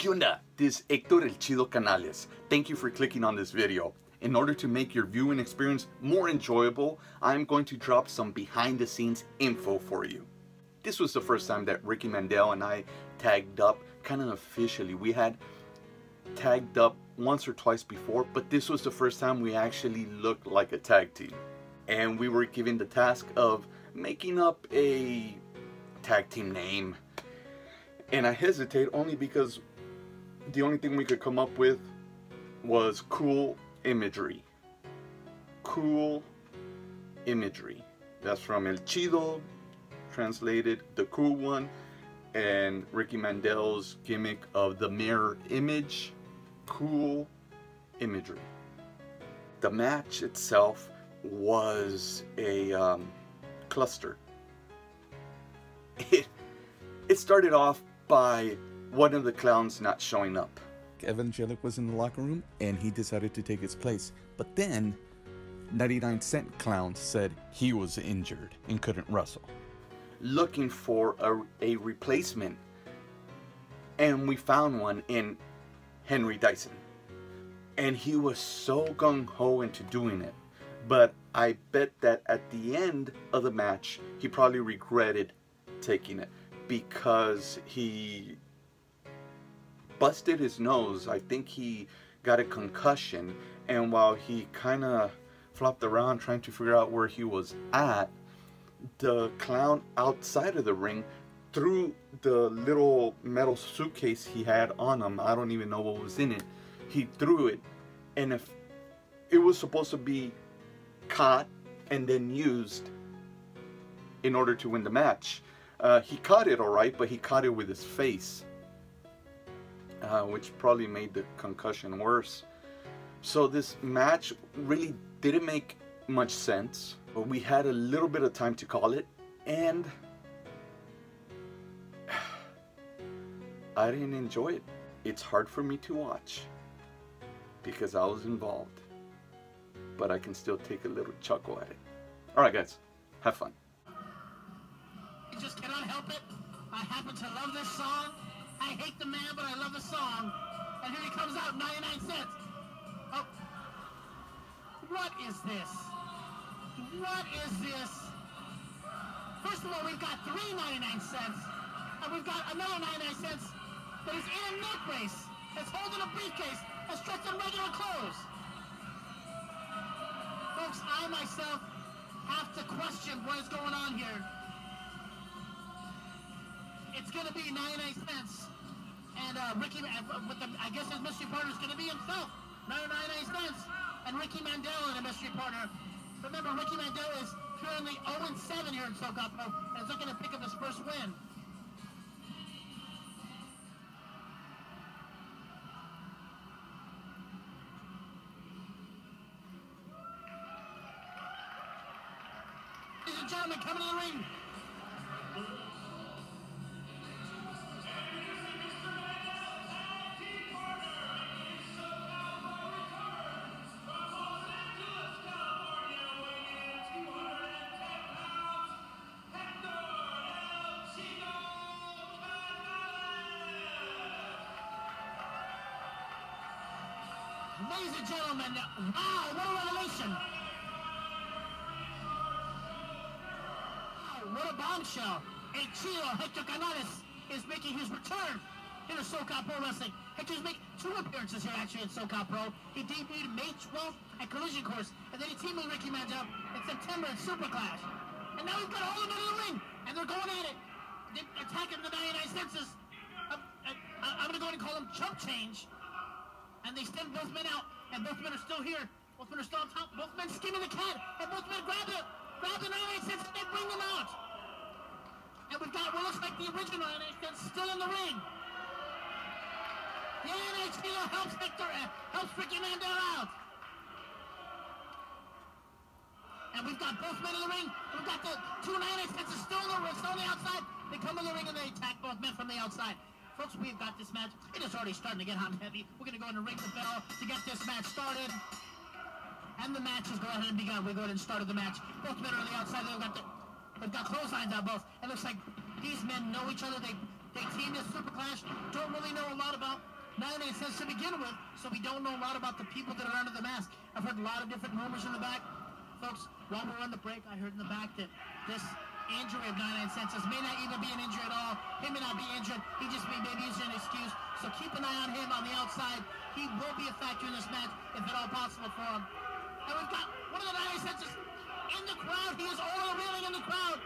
¿Qué? This is Hector El Chido Canales. Thank you for clicking on this video. In order to make your viewing experience more enjoyable, I'm going to drop some behind the scenes info for you. This was the first time that Ricky Mandel and I tagged up kind of officially. We had tagged up once or twice before, but this was the first time we actually looked like a tag team. And we were given the task of making up a tag team name. And I hesitate only because the only thing we could come up with was cool imagery. Cool imagery. That's from El Chido, translated the cool one, and Ricky Mandel's gimmick of the mirror image. Cool imagery. The match itself was a um, cluster. It, it started off by one of the clowns not showing up. Evan Angelic was in the locker room and he decided to take his place. But then 99 Cent Clown said he was injured and couldn't wrestle. Looking for a, a replacement. And we found one in Henry Dyson. And he was so gung ho into doing it. But I bet that at the end of the match, he probably regretted taking it because he busted his nose. I think he got a concussion. And while he kind of flopped around trying to figure out where he was at, the clown outside of the ring threw the little metal suitcase he had on him. I don't even know what was in it. He threw it. And if it was supposed to be caught and then used in order to win the match. Uh, he caught it all right, but he caught it with his face uh, which probably made the concussion worse. So this match really didn't make much sense. But we had a little bit of time to call it, and I didn't enjoy it. It's hard for me to watch because I was involved, but I can still take a little chuckle at it. All right, guys, have fun. I just cannot help it. I happen to love this song. I hate the man, but I love the song. And here he comes out, 99 cents. Oh. What is this? What is this? First of all, we've got three 99 cents. And we've got another 99 cents that is in a neck brace. That's holding a briefcase. That's dressed in regular clothes. Folks, I myself have to question what is going on here. It's going to be 99 cents and uh, Ricky, uh, with the, I guess his mystery partner is going to be himself, 99 cents, and Ricky Mandel in a mystery partner. Remember, Ricky Mandel is currently 0-7 here in SoCal Pro, and is looking to pick up his first win. Ladies and gentlemen, coming to the ring, Ah, gentlemen, wow, what a revelation! Wow, ah, what a bombshell! El Chido Hector Canales is making his return here to SoCal Pro Wrestling. Hector's making two appearances here actually at SoCal Pro. He debuted May 12th at Collision Course, and then he teamed with Ricky Mandel in September at Super Clash. And now he's got all of in the ring, and they're going at it. They're attacking the 99 senses. I'm, I'm going to go ahead and call them chump change and they send both men out, and both men are still here. Both men are still on top. Both men skimming the cat, and both men grab it, grab the 98 cents, and bring them out. And we've got what looks like the original 98 cents still in the ring. The NHL helps Hector, uh, helps Ricky Mandel out. And we've got both men in the ring. We've got the two 98 cents still in the ring, still on the outside. They come in the ring and they attack both men from the outside. Folks, we've got this match. It is already starting to get hot and heavy. We're going to go ahead and ring the bell to get this match started. And the match has gone ahead and begun. We go ahead and started the match. Both men are on the outside. They've got, the, they've got clotheslines on both. It looks like these men know each other. They, they teamed this Super Clash. Don't really know a lot about 99 cents to begin with, so we don't know a lot about the people that are under the mask. I've heard a lot of different rumors in the back. Folks, while we're on the break, I heard in the back that this injury of 99 cents may not even be an injury at all. He may not be injured. He just may maybe using an excuse. So keep an eye on him on the outside. He will be a factor in this match if at all possible for him. And we've got one of the 99 cents in the crowd. He is all reeling in the crowd.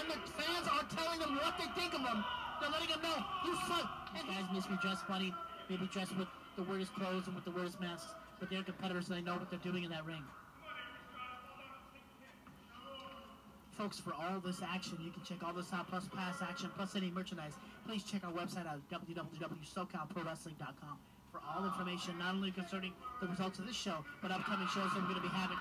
And the fans are telling him what they think of him. They're letting him know, you suck. And guys miss me dressed funny, maybe dressed with the weirdest clothes and with the weirdest masks. But they're competitors and they know what they're doing in that ring. Folks, for all this action, you can check all this out, plus past action, plus any merchandise. Please check our website at www.socalprowrestling.com for all information, not only concerning the results of this show, but upcoming shows that we're going to be having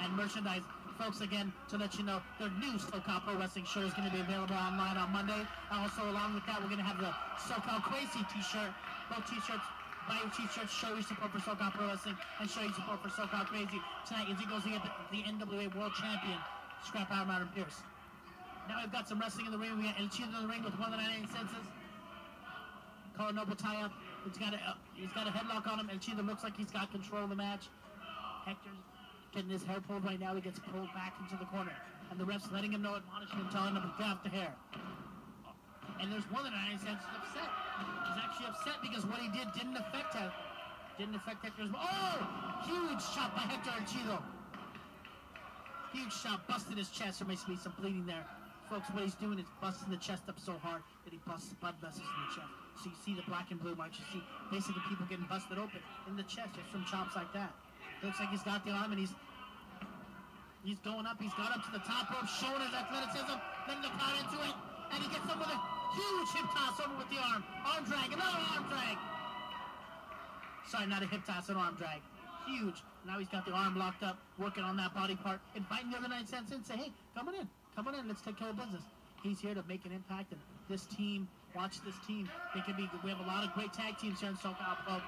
and merchandise. Folks, again, to let you know, their new SoCal Pro Wrestling shirt is going to be available online on Monday. Also, along with that, we're going to have the SoCal Crazy t-shirt. Both t-shirts buy your t-shirts, show your support for SoCal Pro Wrestling, and show your support for SoCal Crazy. Tonight, he goes to get the, the NWA World Champion, Scrap Iron Adam Pearce. Now we've got some wrestling in the ring. We got El Chido in the ring with one of the 98 senses. Collar and elbow tie up. He's got a uh, he's got a headlock on him. El Chido looks like he's got control of the match. Hector's getting his hair pulled right now. He gets pulled back into the corner. And the ref's letting him know, admonishing him, telling him to off the hair. And there's one of the 98 senses upset. He's actually upset because what he did didn't affect him. Didn't affect Hector's. Oh! Huge shot by Hector El Chido. Huge shot, busted his chest. There may be some bleeding there. Folks, what he's doing is busting the chest up so hard that he busts blood vessels in the chest. So you see the black and blue marks. You see basically people getting busted open in the chest just from chops like that. Looks like he's got the arm and he's he's going up. He's got up to the top rope, showing his athleticism, letting the crowd into it, and he gets him with a huge hip toss over with the arm. Arm drag, another arm drag. Sorry, not a hip toss, an arm drag. Huge. Now he's got the arm locked up, working on that body part, inviting the other nine cents in, say, hey, come on in, come on in, let's take care of business. He's here to make an impact, and this team, watch this team. They can be. We have a lot of great tag teams here in SoCal Pro.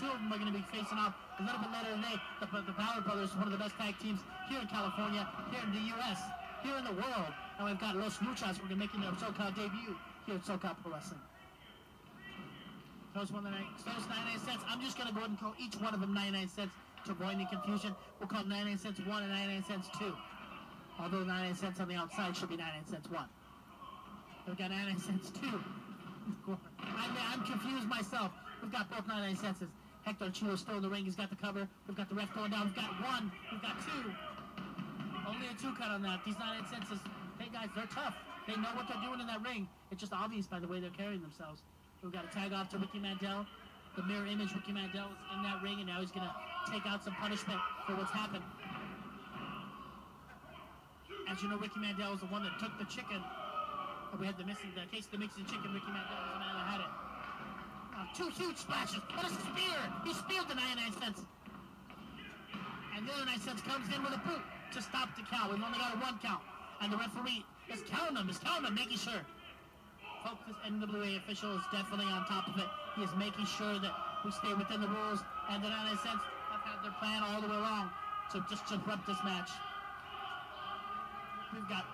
Two of them are going to be facing off a little bit later today. The, the Power Brothers, one of the best tag teams here in California, here in the U.S., here in the world. And we've got Los Luchas. We're going to make their SoCal debut here at SoCal Pro Wrestling. Those one those 99 cents. I'm just going to go ahead and call each one of them 99 cents to avoid any confusion. We'll call 99 cents 1 and 99 cents 2. Although 99 cents on the outside should be 99 cents 1. We've got 99 cents 2. I'm, I'm confused myself. We've got both 99 cents. Hector Chido still in the ring. He's got the cover. We've got the ref going down. We've got one. We've got two. Only a two cut on that. These 99 cents hey guys, they're tough. They know what they're doing in that ring. It's just obvious by the way they're carrying themselves. We've got a tag off to Ricky Mandel. The mirror image, Ricky Mandel is in that ring, and now he's going to take out some punishment for what's happened. As you know, Ricky Mandel was the one that took the chicken. We had the missing, the case of the missing chicken. Ricky Mandel was the man that had it. Two huge splashes. What a spear! He speared the 99 cents. And the other 9 cents comes in with a boot to stop the count. We've only got a one count. And the referee is counting them, is counting them, making sure. Folks, this NWA official is definitely on top of it. He is making sure that we stay within the rules. And the 99 cents had their plan all the way along to just disrupt this match. We've got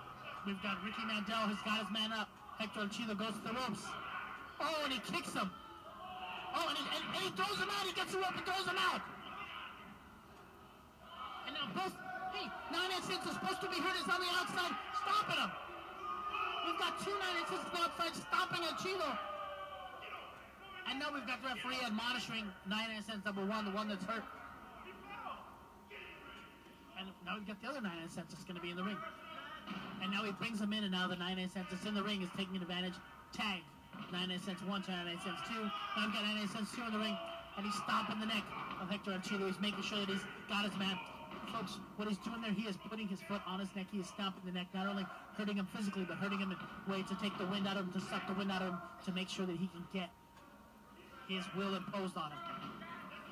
we've got Ricky Mandel who's got his man up. Hector Chido goes to the ropes. Oh, and he kicks him. Oh, and he, and, and he throws him out. He gets the rope and throws him out. And now both, hey, nine cents is supposed to be hurt is on the outside, stopping him. We've got two nine cents on the outside stopping El Chido. And now we've got the referee admonishing nine cents number one, the one that's hurt. And now we've got the other nine cents that's going to be in the ring. And now he brings him in, and now the 99 cents that's in the ring is taking advantage. Tag. 99 cents 1 to 99 cents 2. Now I've got 99 cents 2 in the ring, and he's stomping the neck of Hector El Chido. He's making sure that he's got his man. Folks, what he's doing there, he is putting his foot on his neck. He is stomping the neck, not only hurting him physically, but hurting him in a way to take the wind out of him, to suck the wind out of him, to make sure that he can get his will imposed on him.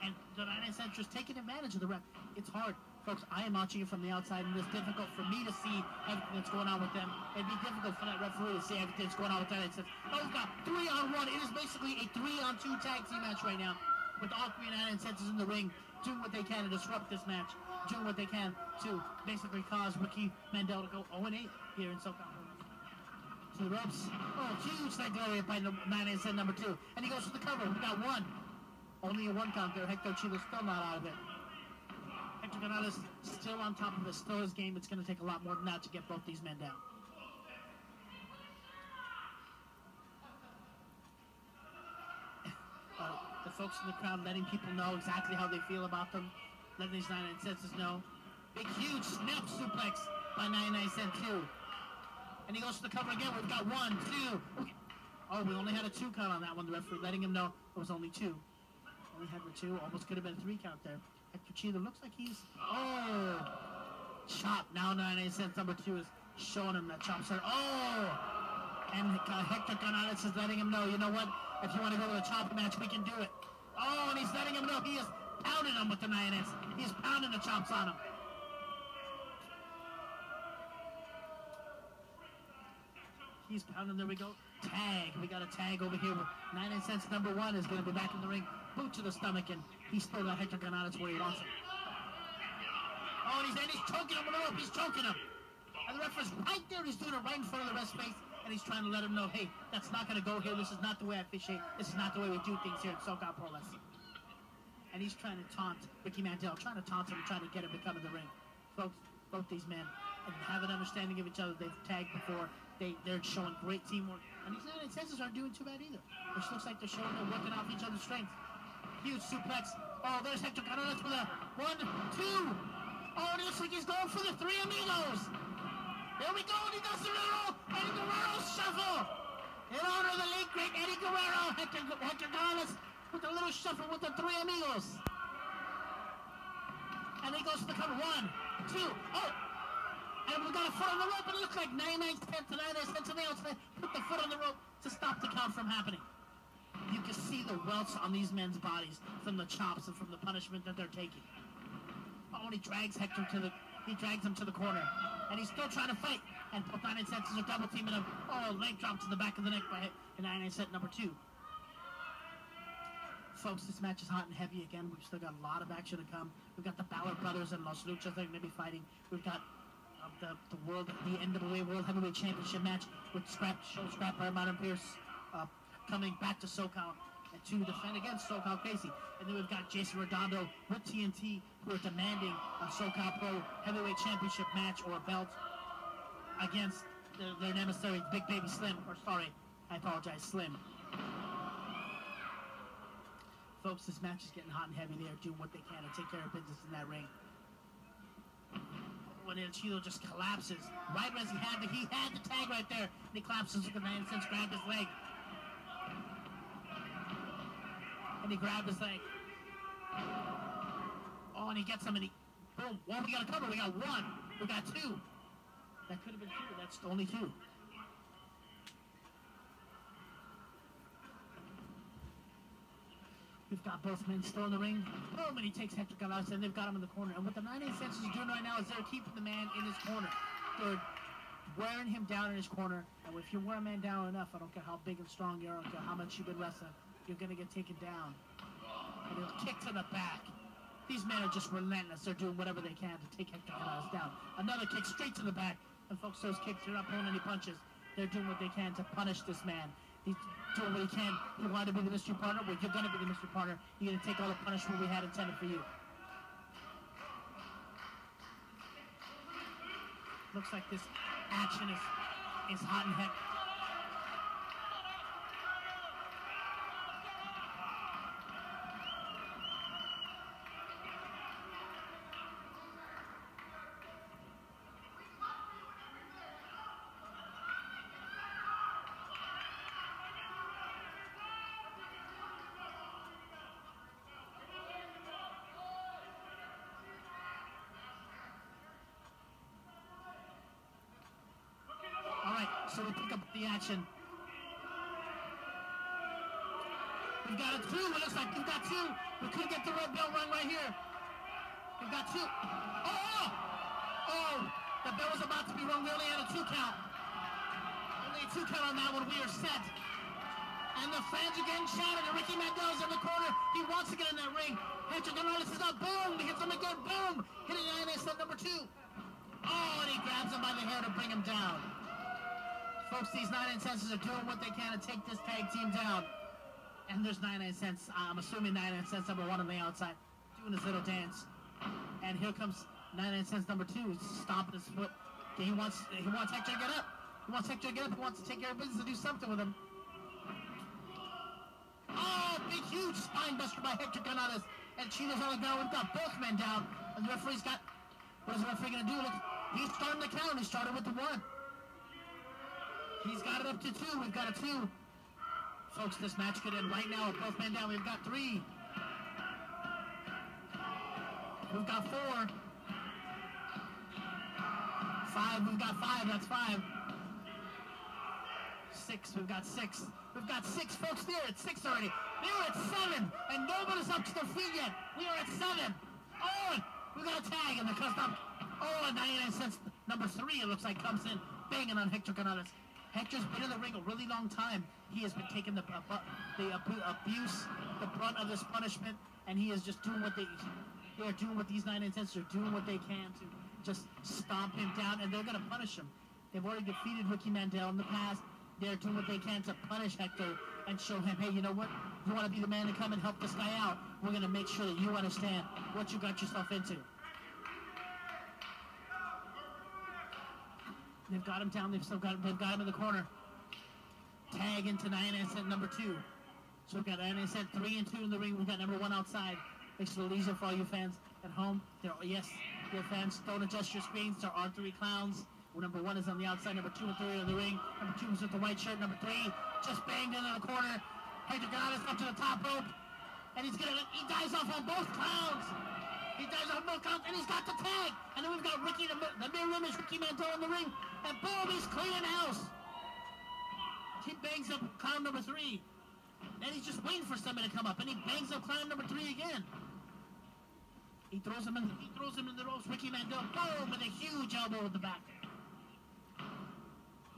And the 99 cents just taking advantage of the ref. It's hard. Folks, I am watching it from the outside, and it's difficult for me to see everything that's going on with them. It'd be difficult for that referee to see everything that's going on with that. It says, oh, we've got three on one. It is basically a three on two tag team match right now, with all three 99 cents in the ring, doing what they can to disrupt this match, doing what they can to basically cause Ricky Mandel to go 0-8 here in SoCal. to the ropes. Oh, huge leg lariat by 9 and number two. And he goes for the cover. We got one. Only a one count there. Hector Chido's still not out of it. Hector still on top of his game. It's going to take a lot more than that to get both these men down. Uh, the folks in the crowd letting people know exactly how they feel about them. Letting these 99 cents know. Big, huge snap suplex by 99 cent too. And he goes to the cover again. We've got one, two. Oh, we only had a two count on that one. The referee letting him know it was only two. Only had the two. Almost could have been a three count there. Hector Chido looks like he's oh chop. Now 99 cents number two is showing him that chop start. Oh, and uh, Hector Canales is letting him know. You know what? If you want to go to a chop match, we can do it. Oh, and he's letting him know he is pounding him with the 9 He's pounding the chops on him. He's pounding. There we go. Tag. We got a tag over here. Nine and cents number one is going to be back in the ring. Boot to the stomach, and he's still got Hector Canales where he wants him. Oh, and he's, and he's choking him on the rope. He's choking him. And the referee's right there. He's doing it right in front of the rest face, and he's trying to let him know, hey, that's not going to go here. This is not the way I officiate. This is not the way we do things here at SoCal Pro Wrestling. And he's trying to taunt Ricky Mandel, trying to taunt him, trying to get him to come in the ring. Folks, both these men have an understanding of each other. They've tagged before. They, they're showing great teamwork. And these United Senses aren't doing too bad either. Which looks like they're showing they're working off each other's strengths. Huge suplex. Oh, there's Hector Canales with a one, two. Oh, it looks like he's going for the three amigos. There we go, and he does the little Eddie Guerrero shuffle. In honor of the late great Eddie Guerrero, Hector, Hector Canales with a little shuffle with the three amigos. And he goes to the cover. One, two, oh, and we got a foot on the rope, and it looks like 99 cents to 99 cents, and they also put the foot on the rope to stop the count from happening. You can see the welts on these men's bodies from the chops and from the punishment that they're taking. Oh, and he drags Hector to the, he drags him to the corner, and he's still trying to fight. And both 99 cents are double teaming him. Oh, leg drop to the back of the neck by 99 set number two. Folks, this match is hot and heavy again. We've still got a lot of action to come. We've got the Balor brothers and Los Luchas that are going to be fighting. We've got uh, the, the world, the NWA World Heavyweight Championship match with Scrap, Show Scrap Iron Adam Pearce uh, coming back to SoCal and to defend against SoCal Crazy. And then we've got Jason Redondo with TNT who are demanding a SoCal Pro Heavyweight Championship match or belt against their, their Big Baby Slim, or sorry, I apologize, Slim. Folks, this match is getting hot and heavy. They are doing what they can to take care of business in that ring. When El Chido just collapses, right as he had the he had the tag right there, and he collapses. Look at nine cents, grabbed his leg, and he grabbed his leg. Oh, and he gets him, and he boom. Well, we got a cover. We got one. We got two. That could have been two. That's only two. We've got both men still in the ring. Boom, and he takes Hector Canales, and they've got him in the corner. And what the 98 Senses are doing right now is they're keeping the man in his corner. They're wearing him down in his corner. And if you wear a man down enough, I don't care how big and strong you are, I don't care how much you've been wrestling, you're to get taken down. And he'll kick to the back. These men are just relentless. They're doing whatever they can to take Hector Canales down. Another kick straight to the back. And folks, those kicks, they're not pulling any punches. They're doing what they can to punish this man. He's doing what he can. You want to be the mystery partner? Well, you're going to be the mystery partner. You're going to take all the punishment we had intended for you. Looks like this action is, is hot and heavy. So we pick up the action. We've got a two. It looks like we've got two. We could get the red bell run right here. We've got two. Oh! Oh! oh the bell was about to be rung. We only had a two count. Only a two count on that one. We are set. And the fans are getting shouted. And Ricky Mandel's in the corner. He wants to get in that ring. Hector Canales is up. Boom! He hits him again. Boom! Hitting nine at number two. Oh, and he grabs him by the hair to bring him down. Folks, these 99 cents are doing what they can to take this tag team down. And there's 99 cents. I'm assuming 99 cents number one on the outside, doing his little dance. And here comes 99 cents number two, stomping his foot. He wants he wants Hector to get up. He wants Hector to get up. He wants to take care of business and do something with him. Oh, big huge spine buster by Hector Canales. And Chino's on the ground. We've got both men down. And the referee's got what is the referee gonna do? Look, he's starting the count. He started with the one. He's got it up to two. We've got a two. Folks, this match could end right now with both men down. We've got three. We've got four. Five. We've got five. That's five. Six. We've got six. We've got six folks there at six already. They're at seven, and nobody's up to their feet yet. We are at seven. Oh, we got a tag, and the custom. And 99 cents. Number three, it looks like, comes in, banging on Hector Canales. Hector's been in the ring a really long time. He has been taking the uh, the abuse, the brunt of this punishment, and he is just doing what they they are doing what these 99 cents are doing what they can to just stomp him down, and they're going to punish him. They've already defeated Ricky Mandel in the past. They're doing what they can to punish Hector and show him, hey, you know what? You want to be the man to come and help this guy out. We're going to make sure that you understand what you got yourself into. They've got him down. They've still got him. They've got him in the corner. Tag into and at number two. So we've got and set three and two in the ring. We've got number one outside. Makes it a little easier for all you fans at home. There, yes, your fans, don't adjust your screens. There are three clowns. Number one is on the outside. Number two and three are in the ring. Number two is with the white shirt. Number three just banged into the corner. Hector Gonzalez up to the top rope. And he's gonna he dies off on both clowns. He does a clowns and he's got the tag. And then we've got Ricky the, the mirror Ricky Mandel in the ring. And boom, he's cleaning house. He bangs up clown number three. And he's just waiting for somebody to come up. And he bangs up clown number three again. He throws him in the, he throws him in the ropes. Ricky Mandel, boom, with a huge elbow in the back.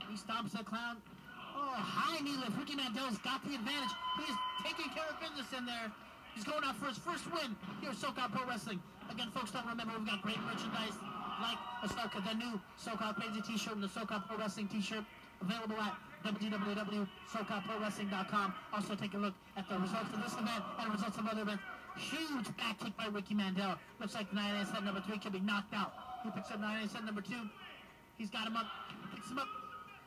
He stomps the clown. Oh, high knee lift. Ricky Mandel's got the advantage. He's taking care of business in there. He's going out for his first win here at SoCal Pro Wrestling. Again, folks, don't remember we've got great merchandise like Ahsoka, the new SoCal Crazy T-shirt and the SoCal Pro Wrestling T-shirt available at www.socalprowrestling.com. Also, take a look at the results of this event and the results of other events. Huge back kick by Ricky Mandel. Looks like 9 set number 3 can be knocked out. He picks up 9 set number 2. He's got him up. Picks him up.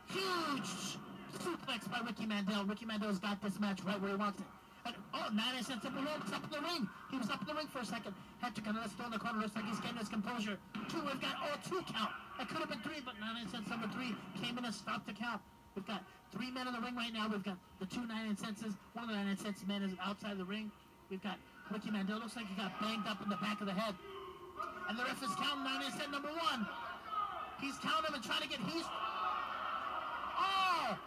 Huge suplex by Ricky Mandel. Ricky Mandel's got this match right where he wants it. And, oh, 9 cents up the ropes, up in the ring. He was up in the ring for a second. Had to kind of throw in the corner. Looks like he's getting his composure. Two, we've got, oh, two count. It could have been three, but 9 cents number three came in and stopped the count. We've got three men in the ring right now. We've got the two 99 senses. One of the 99 cents men is outside the ring. We've got Ricky Mandel. Looks like he got banged up in the back of the head. And the ref is counting 99 cent number one. He's counting and trying to get he's Oh!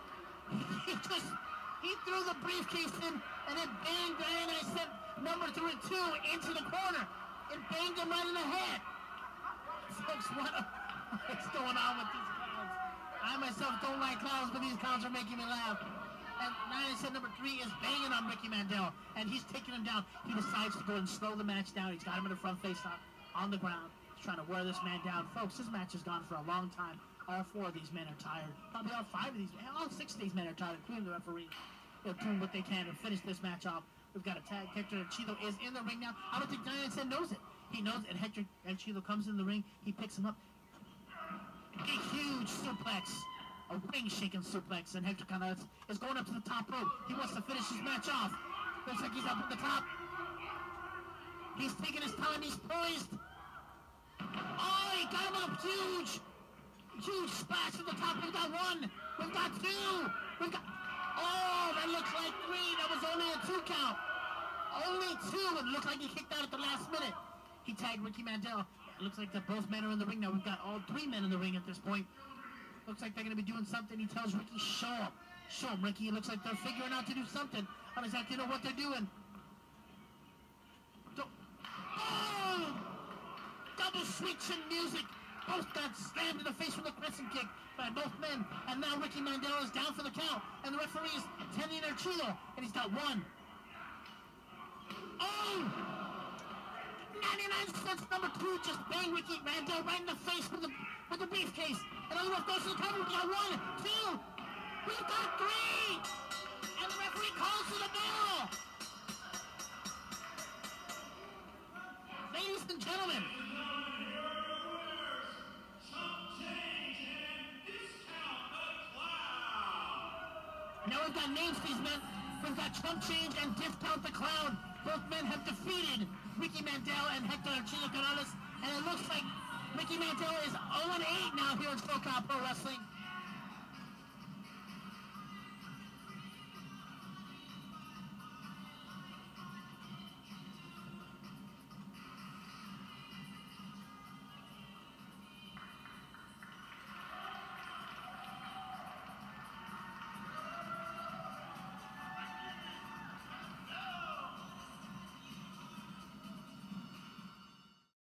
He just he threw the briefcase in and it banged Diana I said number three two into the corner. It banged him right in the head. Folks, what what's going on with these clowns? I myself don't like clowns, but these clowns are making me laugh. And nine said number three is banging on Ricky Mandel, and he's taking him down. He decides to go and slow the match down. He's got him in the front face on, on the ground. He's trying to wear this man down. Folks, this match has gone for a long time. All four of these men are tired. Probably all five of these, all six of these men are tired, including the referee. They're what they can to finish this match off. We've got a tag. Hector Chido is in the ring now. I don't think said knows it. He knows it. And Hector and Chido comes in the ring. He picks him up. A huge suplex. A ring-shaking suplex. And Hector of is going up to the top rope. He wants to finish his match off. Looks like he's up at the top. He's taking his time. He's poised. Oh, he got him up huge. Huge splash at the top. We've got one. We've got two. We've got... Oh, that looks like three. That was only a two count. Only two. It looked like he kicked out at the last minute. He tagged Ricky Mandel. It looks like that both men are in the ring now. We've got all three men in the ring at this point. Looks like they're going to be doing something. He tells Ricky, show him. Show him, Ricky. It looks like they're figuring out to do something. I don't exactly know what they're doing. Don't... Oh! Double switching music. Both got slammed in the face with a crescent kick by both men. And now Ricky Mandela is down for the count. And the referee is tending their And he's got one. Oh! 99 cents number two just banged Ricky Mandel right in the face with the with the briefcase. Another ref goes to the cover. We got one, two. We've got three! And the referee calls for the bell! Ladies and gentlemen, Now we've got names for these men. We've got Chump Change and Discount the Clown. Both men have defeated Ricky Mandel and Hector Chido Canales. And it looks like Ricky Mandel is 0-8 now here in SoCal Pro Wrestling.